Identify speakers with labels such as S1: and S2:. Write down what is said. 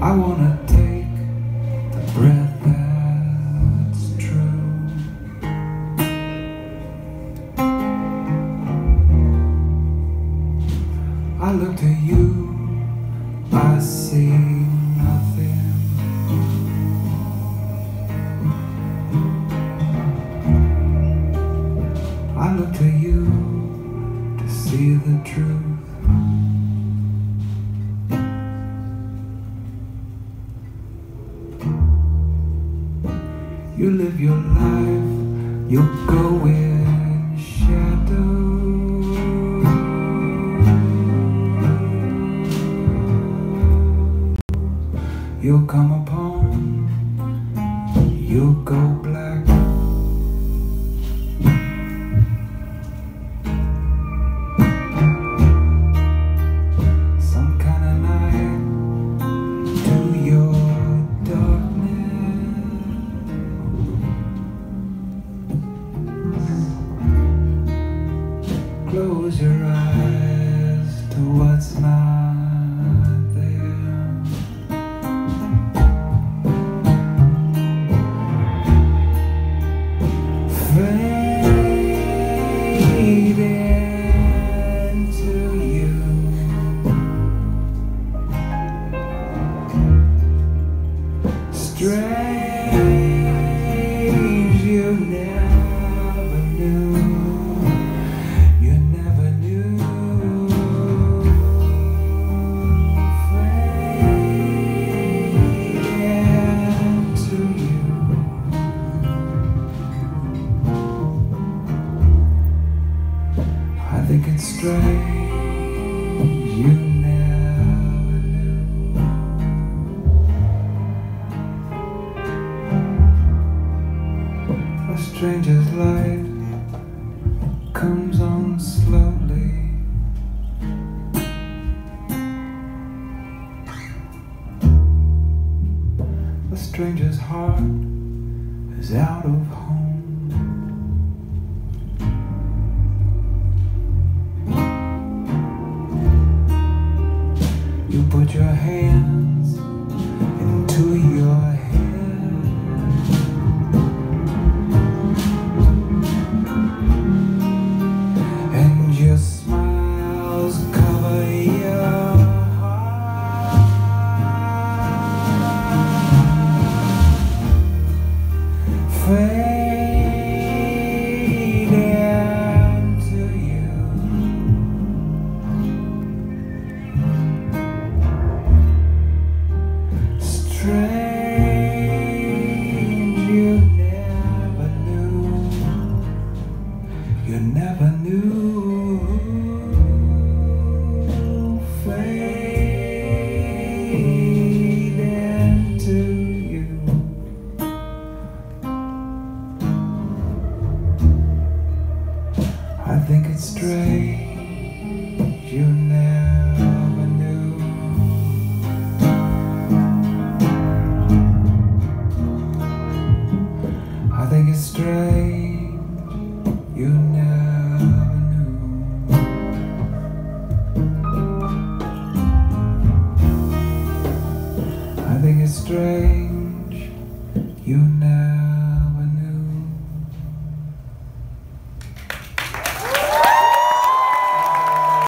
S1: wanna take the breath that's true. I look to you, I see nothing. I look to you to see the truth. You live your life, you go in shadow. You'll come upon, you'll go Close your eyes to what's not It's strange you never knew. A stranger's light comes on slowly. A stranger's heart is out of home. Put your hands into your hair. And your smiles cover your heart. Fade never knew. Fade into you. I think it's strange. You you never